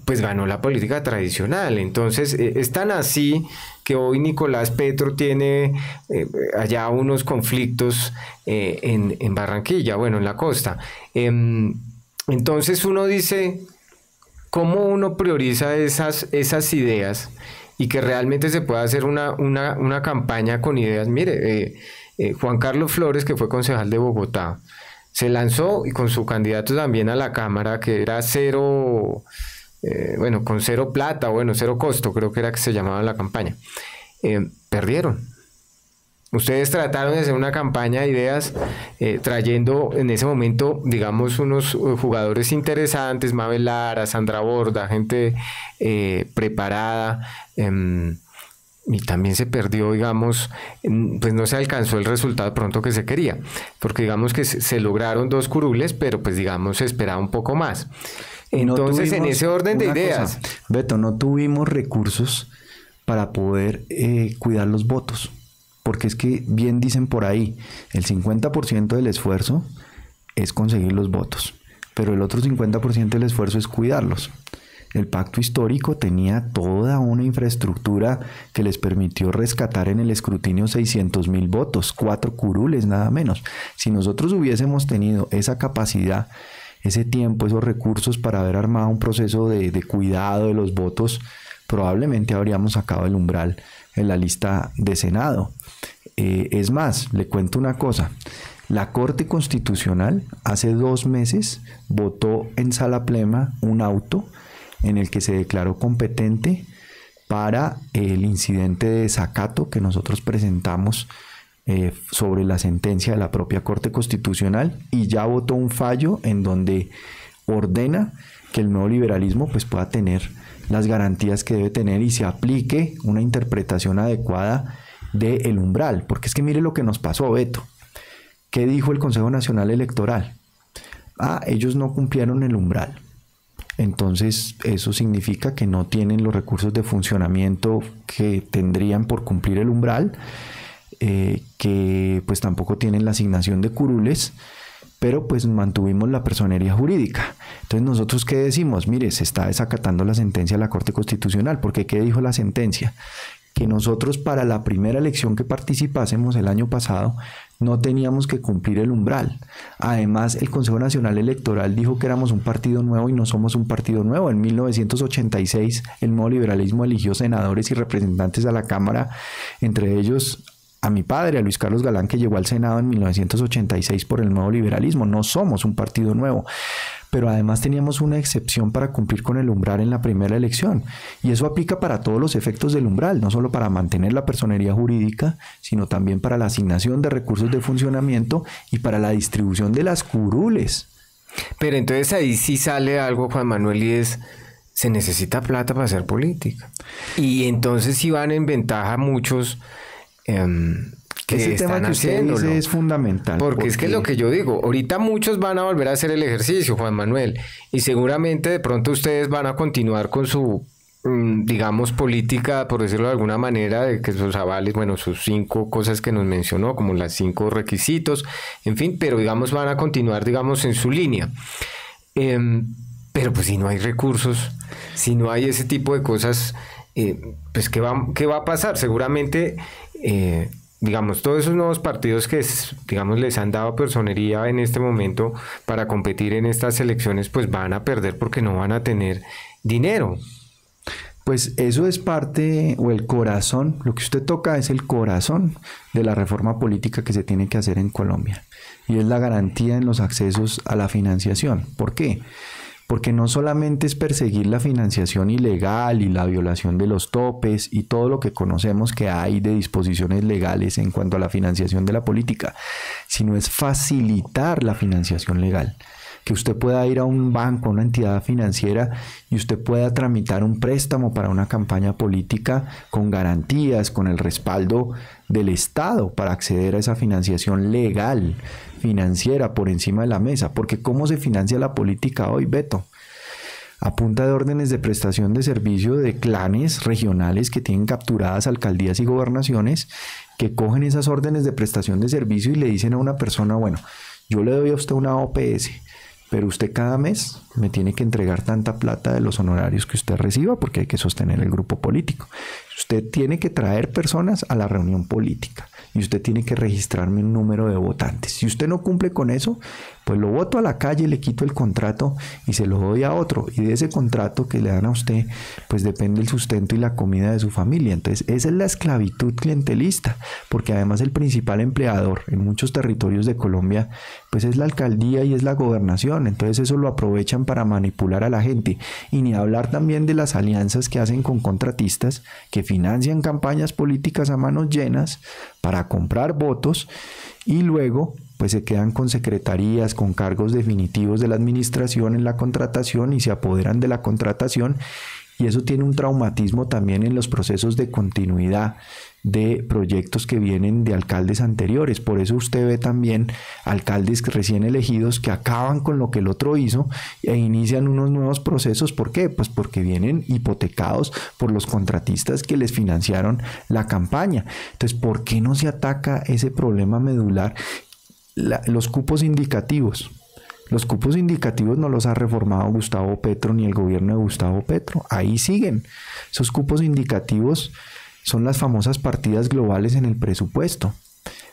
pues ganó la política tradicional. Entonces, e, es tan así que hoy Nicolás Petro tiene eh, allá unos conflictos eh, en, Barranquilla, bueno, en la costa. Em, entonces uno dice, ¿cómo uno prioriza esas, esas ideas y que realmente se pueda hacer una, una, campaña con ideas? Mire, eh, Juan Carlos Flores, que fue concejal de Bogotá, se lanzó y con su candidato también a la Cámara, que era cero, eh, bueno, con cero plata, bueno, cero costo, creo que era que se llamaba la campaña. Eh, perdieron. Ustedes trataron de hacer una campaña de ideas eh, trayendo en ese momento, digamos, unos jugadores interesantes, Mabel Lara, Sandra Borda, gente preparada. Y también se perdió, digamos, pues no se alcanzó el resultado pronto que se quería, porque digamos que se, lograron dos curules, pero pues digamos se esperaba un poco más. Entonces, en ese orden de ideas... Beto, no tuvimos recursos para poder eh, cuidar los votos, porque es que bien dicen por ahí, el 50% del esfuerzo es conseguir los votos, pero el otro 50% del esfuerzo es cuidarlos. El pacto histórico tenía toda una infraestructura que les permitió rescatar en el escrutinio 600 mil votos, cuatro curules nada menos. Si nosotros hubiésemos tenido esa capacidad, ese tiempo, esos recursos para haber armado un proceso de, cuidado de los votos, probablemente habríamos sacado el umbral en la lista de Senado. Eh, es más, le cuento una cosa. La Corte Constitucional hace dos meses votó en sala plena un auto en el que se declaró competente para el incidente de desacato que nosotros presentamos eh, sobre la sentencia de la propia Corte Constitucional y ya votó un fallo en donde ordena que el nuevo liberalismo pues, pueda tener las garantías que debe tener y se aplique una interpretación adecuada del umbral. Porque es que mire lo que nos pasó, Beto. ¿Qué dijo el Consejo Nacional Electoral? Ah, ellos no cumplieron el umbral. Entonces eso significa que no tienen los recursos de funcionamiento que tendrían por cumplir el umbral, eh, que pues tampoco tienen la asignación de curules, pero pues mantuvimos la personería jurídica. Entonces nosotros qué decimos, mire, se está desacatando la sentencia de la Corte Constitucional, porque ¿qué dijo la sentencia? Que nosotros para la primera elección que participásemos el año pasado no teníamos que cumplir el umbral. Además, el Consejo Nacional Electoral dijo que éramos un partido nuevo y no somos un partido nuevo. En 1986, el nuevo liberalismo eligió senadores y representantes a la Cámara, entre ellos a mi padre, a Luis Carlos Galán, que llegó al Senado en 1986 por el nuevo liberalismo. No somos un partido nuevo pero además teníamos una excepción para cumplir con el umbral en la primera elección. Y eso aplica para todos los efectos del umbral, no solo para mantener la personería jurídica, sino también para la asignación de recursos de funcionamiento y para la distribución de las curules. Pero entonces ahí sí sale algo, Juan Manuel, y es se necesita plata para hacer política. Y entonces sí van en ventaja muchos em, que Ese tema que usted es fundamental. Porque, es que es lo que yo digo, ahorita muchos van a volver a hacer el ejercicio, Juan Manuel, y seguramente de pronto ustedes van a continuar con su mm, digamos, política, por decirlo de alguna manera, de que sus avales, bueno, sus cinco cosas que nos mencionó, como las cinco requisitos, en fin, pero digamos, van a continuar, digamos, en su línea. Em, pero pues si no hay recursos, si no hay ese tipo de cosas, eh, pues ¿qué va, ¿qué va a pasar? Seguramente... Eh, digamos, todos esos nuevos partidos que, digamos, les han dado personería en este momento para competir en estas elecciones, pues van a perder porque no van a tener dinero. Pues eso es parte o el corazón, lo que usted toca es el corazón de la reforma política que se tiene que hacer en Colombia y es la garantía en los accesos a la financiación. ¿Por qué? Porque no solamente es perseguir la financiación ilegal y la violación de los topes y todo lo que conocemos que hay de disposiciones legales en cuanto a la financiación de la política, sino es facilitar la financiación legal que usted pueda ir a un banco, a una entidad financiera y usted pueda tramitar un préstamo para una campaña política con garantías, con el respaldo del Estado para acceder a esa financiación legal, financiera por encima de la mesa. Porque ¿cómo se financia la política hoy, Beto? a punta de órdenes de prestación de servicio de clanes regionales que tienen capturadas alcaldías y gobernaciones, que cogen esas órdenes de prestación de servicio y le dicen a una persona, bueno, yo le doy a usted una OPS, pero usted cada mes me tiene que entregar tanta plata de los honorarios que usted reciba porque hay que sostener el grupo político. Usted tiene que traer personas a la reunión política y usted tiene que registrarme un número de votantes. Si usted no cumple con eso, Pues lo voto a la calle, le quito el contrato y se lo doy a otro. Y de ese contrato que le dan a usted, pues depende el sustento y la comida de su familia. Entonces, esa es la esclavitud clientelista, porque además el principal empleador en muchos territorios de Colombia, pues es la alcaldía y es la gobernación. Entonces, eso lo aprovechan para manipular a la gente. Y ni hablar también de las alianzas que hacen con contratistas que financian campañas políticas a manos llenas para comprar votos y luego pues se quedan con secretarías, con cargos definitivos de la administración en la contratación y se apoderan de la contratación y eso tiene un traumatismo también en los procesos de continuidad de proyectos que vienen de alcaldes anteriores. Por eso usted ve también alcaldes recién elegidos que acaban con lo que el otro hizo e inician unos nuevos procesos. ¿Por qué? Pues porque vienen hipotecados por los contratistas que les financiaron la campaña. Entonces, ¿por qué no se ataca ese problema medular? los cupos indicativos. Los cupos indicativos no los ha reformado Gustavo Petro ni el gobierno de Gustavo Petro. Ahí siguen. Esos cupos indicativos son las famosas partidas globales en el presupuesto,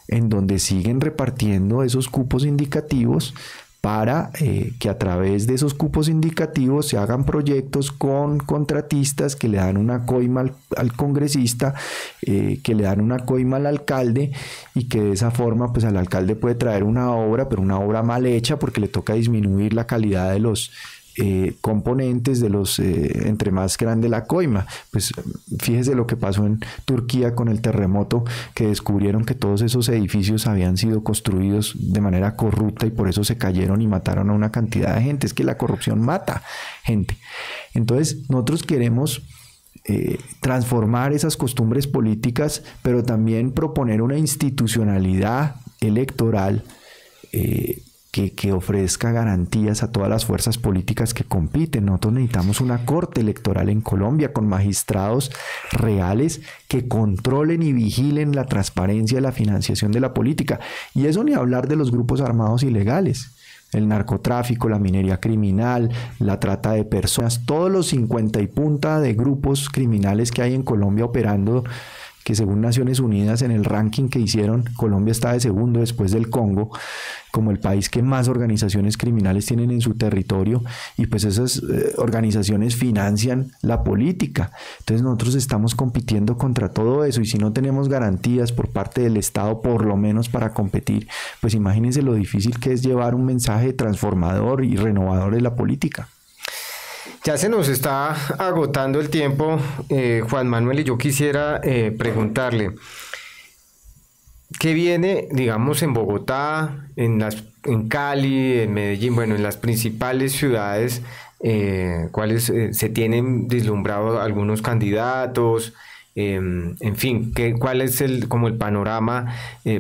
en donde siguen repartiendo esos cupos indicativos para eh, que a través de esos cupos indicativos se hagan proyectos con contratistas que le dan una coima al, congresista, eh, que le dan una coima al alcalde y que de esa forma pues al alcalde puede traer una obra, pero una obra mal hecha porque le toca disminuir la calidad de los eh, componentes de los eh, entre más grande la coima. Pues fíjese lo que pasó en Turquía con el terremoto, que descubrieron que todos esos edificios habían sido construidos de manera corrupta y por eso se cayeron y mataron a una cantidad de gente. Es que la corrupción mata gente. Entonces, nosotros queremos eh, transformar esas costumbres políticas, pero también proponer una institucionalidad electoral que, ofrezca garantías a todas las fuerzas políticas que compiten. Nosotros necesitamos una corte electoral en Colombia con magistrados reales que controlen y vigilen la transparencia de la financiación de la política. Y eso ni hablar de los grupos armados ilegales el narcotráfico, la minería criminal, la trata de personas, todos los 50 y punta de grupos criminales que hay en Colombia operando que según Naciones Unidas en el ranking que hicieron, Colombia está de segundo después del Congo, como el país que más organizaciones criminales tienen en su territorio y pues esas eh, organizaciones financian la política. Entonces nosotros estamos compitiendo contra todo eso y si no tenemos garantías por parte del Estado por lo menos para competir, pues imagínense lo difícil que es llevar un mensaje transformador y renovador de la política. Ya se nos está agotando el tiempo, eh, Juan Manuel, y yo quisiera eh, preguntarle, ¿qué viene, digamos, en Bogotá, en, las, en Cali, en Medellín, bueno, en las principales ciudades, eh, cuáles se tienen vislumbrado algunos candidatos? Em, en fin, ¿qué, ¿cuál es el, como el panorama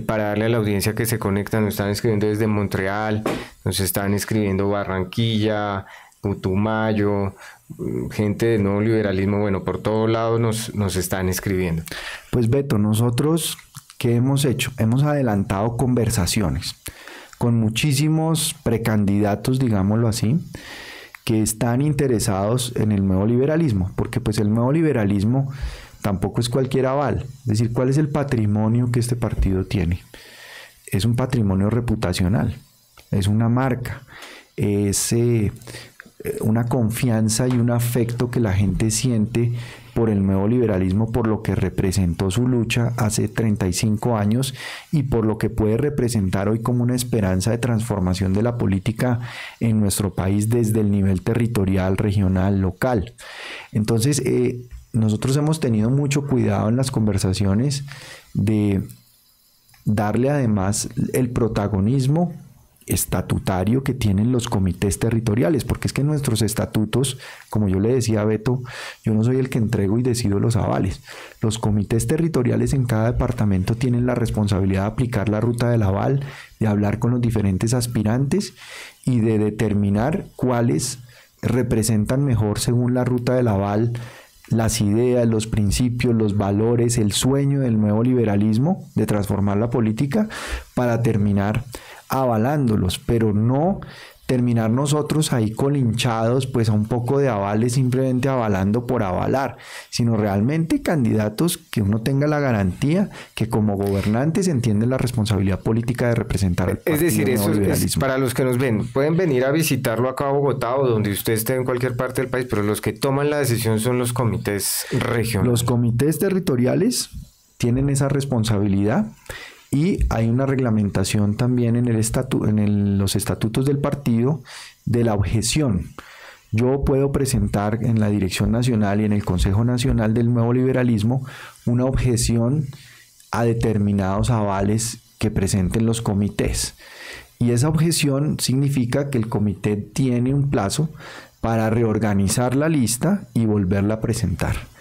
para darle a la audiencia que se conecta? Nos están escribiendo desde Montreal, nos están escribiendo Barranquilla, Putumayo, gente de nuevo liberalismo, bueno, por todos lados nos, nos están escribiendo. Pues Beto, nosotros, ¿qué hemos hecho? Hemos adelantado conversaciones con muchísimos precandidatos, digámoslo así, que están interesados en el nuevo liberalismo, porque pues el nuevo liberalismo tampoco es cualquier aval, es decir, ¿cuál es el patrimonio que este partido tiene? Es un patrimonio reputacional, es una marca, es eh, una confianza y un afecto que la gente siente por el nuevo liberalismo, por lo que representó su lucha hace 35 años y por lo que puede representar hoy como una esperanza de transformación de la política en nuestro país desde el nivel territorial, regional, local. Entonces, eh, nosotros hemos tenido mucho cuidado en las conversaciones de darle además el protagonismo estatutario que tienen los comités territoriales, porque es que nuestros estatutos, como yo le decía a Beto, yo no soy el que entrego y decido los avales. Los comités territoriales en cada departamento tienen la responsabilidad de aplicar la ruta del aval, de hablar con los diferentes aspirantes y de determinar cuáles representan mejor según la ruta del aval las ideas, los principios, los valores, el sueño del nuevo liberalismo de transformar la política para terminar avalándolos, pero no terminar nosotros ahí colinchados pues a un poco de avales simplemente avalando por avalar, sino realmente candidatos que uno tenga la garantía que como gobernantes entienden la responsabilidad política de representar al Es decir, eso es para los que nos ven, pueden venir a visitarlo acá a Bogotá o donde usted esté en cualquier parte del país, pero los que toman la decisión son los comités regionales. Los comités territoriales tienen esa responsabilidad y hay una reglamentación también en, el en los estatutos del partido de la objeción. Yo puedo presentar en la Dirección Nacional y en el Consejo Nacional del Nuevo Liberalismo una objeción a determinados avales que presenten los comités. Y esa objeción significa que el comité tiene un plazo para reorganizar la lista y volverla a presentar.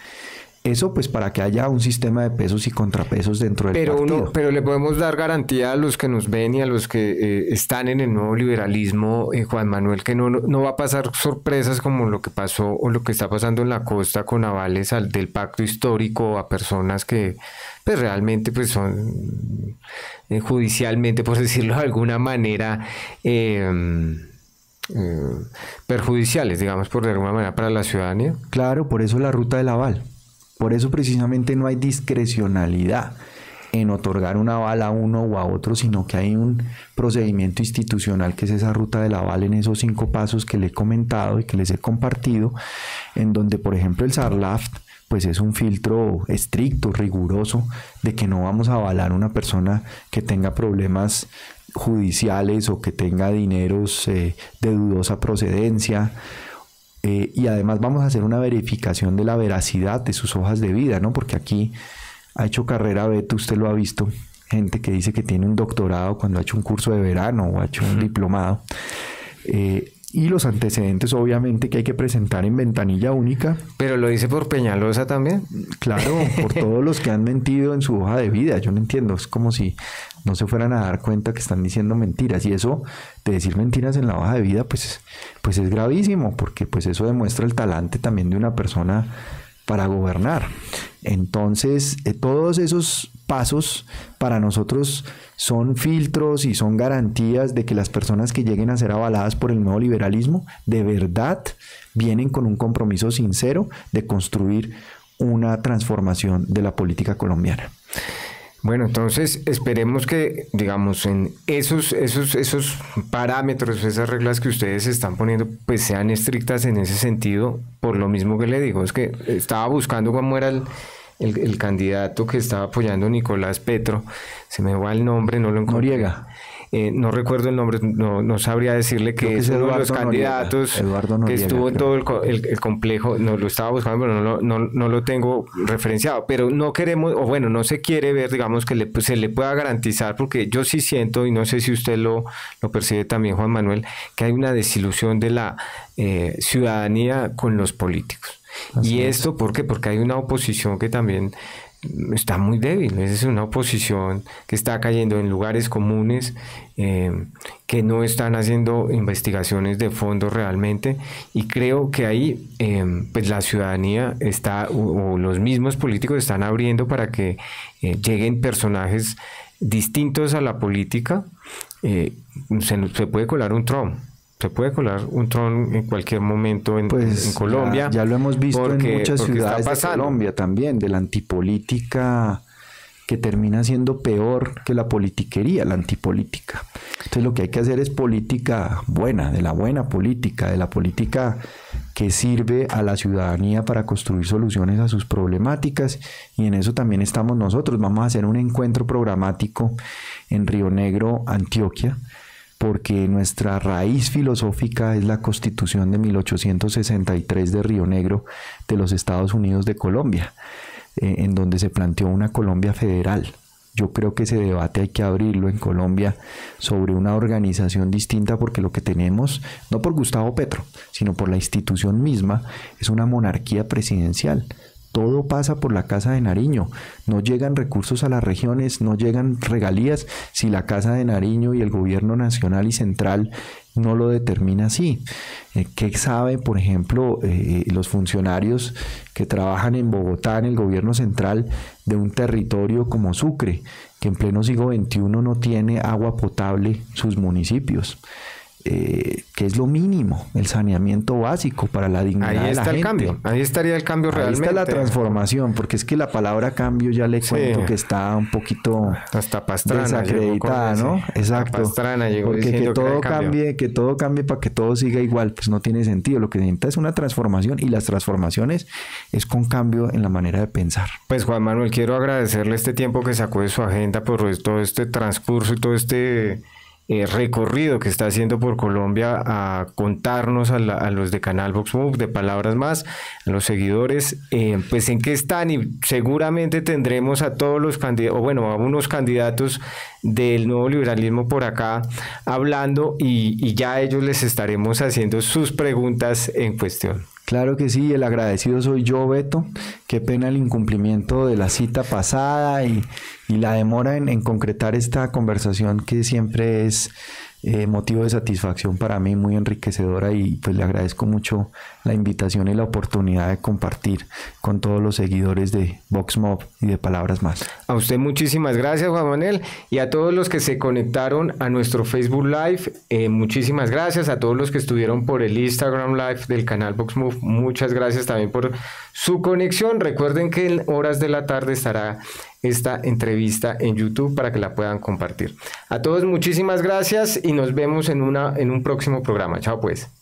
Eso pues para que haya un sistema de pesos y contrapesos dentro del pero partido. pero le podemos dar garantía a los que nos ven y a los que eh, están en el nuevo liberalismo, eh, Juan Manuel, que no, no va a pasar sorpresas como lo que pasó o lo que está pasando en la costa con avales al, del pacto histórico a personas que pues realmente pues son eh, judicialmente, por [LAUGHS] decirlo de alguna manera, perjudiciales, digamos, por de alguna manera para la ciudadanía. Claro, por eso la ruta del aval. Por eso precisamente no hay discrecionalidad en otorgar una aval a uno o a otro, sino que hay un procedimiento institucional que es esa ruta del aval en esos cinco pasos que le he comentado y que les he compartido, en donde por ejemplo el SARLAFT pues es un filtro estricto, riguroso, de que no vamos a avalar una persona que tenga problemas judiciales o que tenga dineros eh, de dudosa procedencia eh, y además vamos a hacer una verificación de la veracidad de sus hojas de vida, ¿no? Porque aquí ha hecho carrera Beto, usted lo ha visto, gente que dice que tiene un doctorado cuando ha hecho un curso de verano o ha hecho un diplomado. Eh, y los antecedentes obviamente que hay que presentar en ventanilla única. Pero lo dice por Peñalosa también. Claro, por [LAUGHS] todos los que han mentido en su hoja de vida. Yo no entiendo, es como si no se fueran a dar cuenta que están diciendo mentiras. Y eso de decir mentiras en la hoja de vida, pues, pues es gravísimo, porque pues eso demuestra el talante también de una persona para gobernar. Entonces, eh, todos esos pasos para nosotros son filtros y son garantías de que las personas que lleguen a ser avaladas por el nuevo liberalismo de verdad vienen con un compromiso sincero de construir una transformación de la política colombiana. Bueno, entonces esperemos que, digamos, en esos, esos, esos parámetros, esas reglas que ustedes están poniendo, pues sean estrictas en ese sentido, por lo mismo que le digo, es que estaba buscando cómo era el, el, candidato que estaba apoyando Nicolás Petro, se me va el nombre, no lo encontré. Eh, no recuerdo el nombre, no, sabría decirle que, es uno de los candidatos que estuvo en todo el, complejo, no lo estaba buscando, pero no, lo tengo referenciado. Pero no queremos, o bueno, no se quiere ver, digamos, que pues, se le pueda garantizar, porque yo sí siento, y no sé si usted lo, lo percibe también, Juan Manuel, que hay una desilusión de la eh, ciudadanía con los políticos. y esto, ¿por qué? Porque hay una oposición que también está muy débil. Es una oposición que está cayendo en lugares comunes, eh, que no están haciendo investigaciones de fondo realmente. Y creo que ahí eh, pues la ciudadanía está, o, los mismos políticos están abriendo para que eh, lleguen personajes distintos a la política. se, se puede colar un Trump se puede colar un tron en cualquier momento en, pues Colombia. Ya, lo hemos visto en muchas ciudades de Colombia también, de la antipolítica que termina siendo peor que la politiquería, la antipolítica. Entonces lo que hay que hacer es política buena, de la buena política, de la política que sirve a la ciudadanía para construir soluciones a sus problemáticas y en eso también estamos nosotros. Vamos a hacer un encuentro programático en Río Negro, Antioquia, porque nuestra raíz filosófica es la constitución de 1863 de Río Negro de los Estados Unidos de Colombia, eh, en donde se planteó una Colombia federal. Yo creo que ese debate hay que abrirlo en Colombia sobre una organización distinta porque lo que tenemos, no por Gustavo Petro, sino por la institución misma, es una monarquía presidencial todo pasa por la Casa de Nariño. No llegan recursos a las regiones, no llegan regalías si la Casa de Nariño y el gobierno nacional y central no lo determina así. Eh, ¿Qué saben, por ejemplo, eh, los funcionarios que trabajan en Bogotá, en el gobierno central, de un territorio como Sucre, que en pleno siglo XXI no tiene agua potable sus municipios? Eh, que es lo mínimo, el saneamiento básico para la dignidad ahí está el cambio, ahí estaría el cambio ahí realmente. está la transformación, porque es que la palabra cambio ya le cuento que está un poquito hasta pastrana desacreditada, ¿no? Exacto. Pastrana llegó porque que todo que cambie, que todo cambie para que todo siga igual, pues no tiene sentido. Lo que necesita es una transformación y las transformaciones es con cambio en la manera de pensar. Pues Juan Manuel, quiero agradecerle este tiempo que sacó de su agenda por todo este transcurso y todo este eh, recorrido que está haciendo por Colombia a contarnos a, los de Canal Vox Move, de Palabras Más, a los seguidores, eh, pues en qué están y seguramente tendremos a todos los candidatos, o bueno, a unos candidatos del nuevo liberalismo por acá hablando y, y ya ellos les estaremos haciendo sus preguntas en cuestión. Claro que sí, el agradecido soy yo, Beto. Qué pena el incumplimiento de la cita pasada y, la demora en, en, concretar esta conversación que siempre es eh, motivo de satisfacción para mí, muy enriquecedora y pues le agradezco mucho la invitación y la oportunidad de compartir con todos los seguidores de VoxMob y de Palabras Más. A usted muchísimas gracias Juan Manuel y a todos los que se conectaron a nuestro Facebook Live, eh, muchísimas gracias a todos los que estuvieron por el Instagram Live del canal VoxMove, muchas gracias también por su conexión. Recuerden que en horas de la tarde estará esta entrevista en YouTube para que la puedan compartir. A todos muchísimas gracias y nos vemos en, una, en un próximo programa. Chao pues.